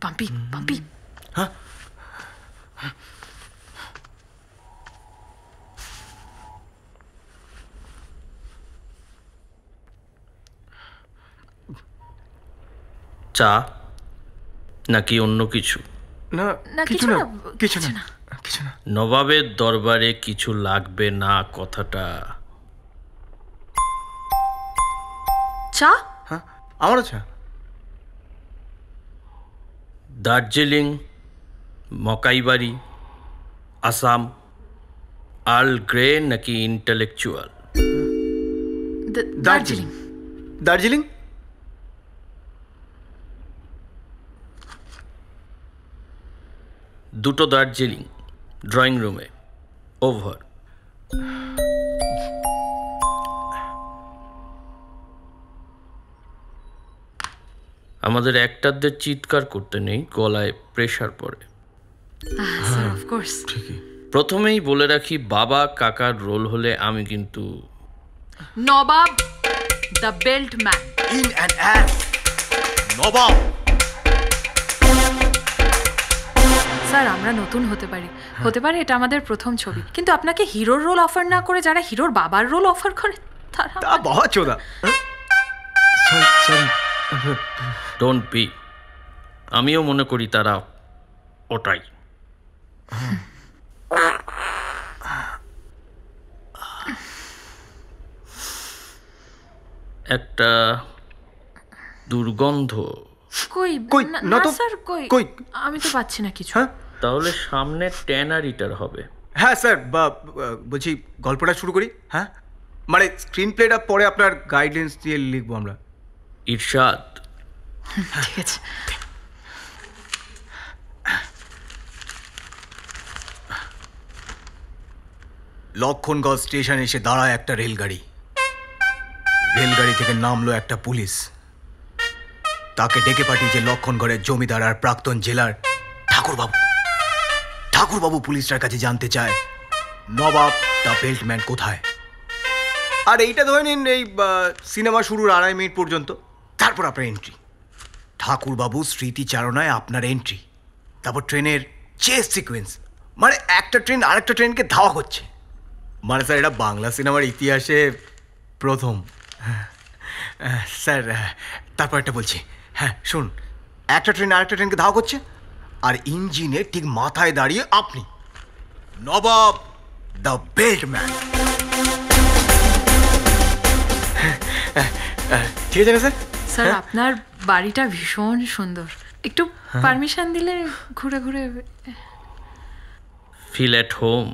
পাম্পি পাম্পি চা? নাকি অন্য কিছু? না না কিছু না কিছু না কিছু না। নবাবের দরবারে কিছু লাগবে না কথাটা। চা? হ্যাঁ আমার আচ্ছা দার্জিলিং মকাইবাড়ি আসাম আর্ল গ্রে নাকি ইন্টালেকচুয়াল দ- দার্জিলিং দার্জিলিং দুটো দার্জিলিং ড্রয়িং রুমে ওভার আমাদের একটাদের চিৎকার করতে নেই গলায় প্রেশার পড়ে। প্রথমেই বলে রাখি বাবা কাকার রোল হলে আমি কিন্তু Nawab the belt man in and and Nawab. Sir আমরা নতুন হতে পারি। হতে পারে এটা আমাদের প্রথম ছবি। কিন্তু আপনাকে হিরোর রোল অফার না করে যারা হিরোর বাবার রোল অফার করে তারা তা বহুত চোদা সরি সরি ডোন্ট বি আমিও মনে করি তারা ওটাই। একটা দুর্গন্ধ। কই? কই, না- তো। স্যার কই? কই? আমি তো পাচ্ছি না কিছু। হ্যাঁ? তাহলে সামনে ট্যানারিটার হবে। হ্যাঁ স্যার বা বা- বলছি গল্পটা শুরু করি হ্যাঁ? মানে স্ক্রিন প্লেটা পরে আপনার গাইডলাইন্স দিয়ে লিখব আমরা। ইরশাদ। ঠিক আছে। লক্ষণগঞ্জ স্টেশনে এসে দাঁড়ায় একটা রেলগাড়ি। রেলগাড়ি থেকে নামলো একটা পুলিশ। তাকে ডেকে পাঠিয়েছে লক্ষণগড়ের জমিদার আর প্রাক্তন জেলার ঠাকুরবাবু। ঠাকুরবাবু পুলিশটার কাছে জানতে চায় নবাব দ্য বেল্টম্যান কোথায়? আর এইটা ধরে নিন এই সিনেমা শুরুর আড়াই মিনিট পর্যন্ত। তারপর আপনার এন্ট্রি ঠাকুরবাবু স্মৃতিচারণায় আপনার এন্ট্রি তারপর ট্রেনের চেস সিকোয়েন্স মানে একটা ট্রেন আরেকটা ট্রেনকে ধাওয়া করছে। মানে স্যার এটা বাংলা সিনেমার ইতিহাসে প্রথম। স্যার তারপর একটা বলছি। হ্যাঁ শুন একটা ট্রেন আরেকটা ট্রেনকে ধাওয়া করছে আর ইঞ্জিনে ঠিক মাথায় দাঁড়িয়ে আপনি। Nawab the belt man. ঠিক আছে না স্যার? স্যার আপনার বাড়িটা ভীষণ সুন্দর। একটু পারমিশন দিলে ঘুরে ঘুরে ফিল অ্যাট হোম